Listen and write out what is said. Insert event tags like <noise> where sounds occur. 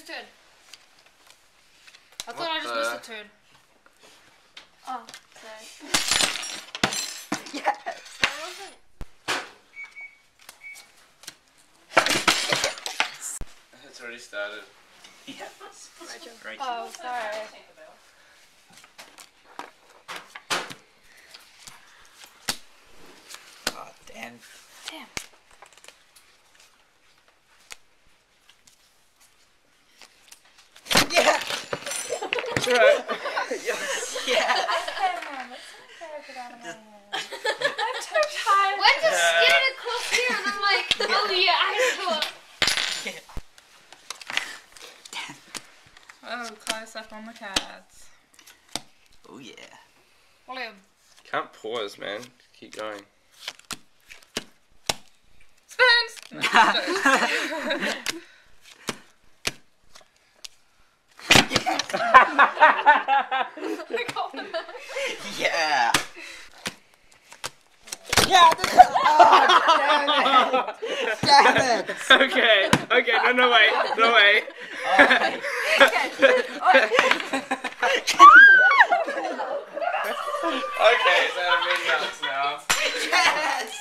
Whose turn? I thought What I just the- missed a turn. Oh, sorry. <laughs> Yes. That wasn't. <laughs> It's already started. Yes. Rachel. <laughs> Rachel. Oh, sorry. Oh, damn. Damn. Right. yes. Yeah. I'm too tired. Went to skin across here and I'm like, oh yeah, I it. Oh, close up on the cards. Oh yeah. William. Can't pause, man. Keep going. Spoons! <laughs> No, yeah. Yeah, this is, oh, damn it! Damn it! <laughs> Okay, okay, no, no, way. no, way. Okay. okay, Is that a in now. Yes!